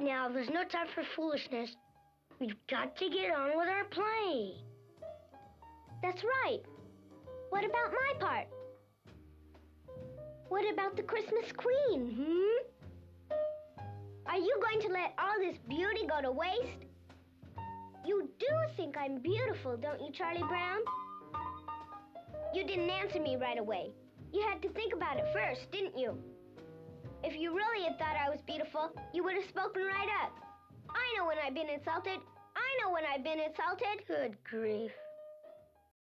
now, there's no time for foolishness. We've got to get on with our play. That's right. What about my part? What about the Christmas Queen, hmm? Are you going to let all this beauty go to waste? You do think I'm beautiful, don't you, Charlie Brown? You didn't answer me right away. You had to think about it first, didn't you? If you really had thought You would have spoken right up. I know when I've been insulted. I know when I've been insulted. Good grief.